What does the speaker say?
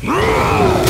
No!